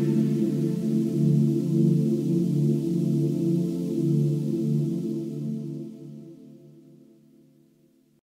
you.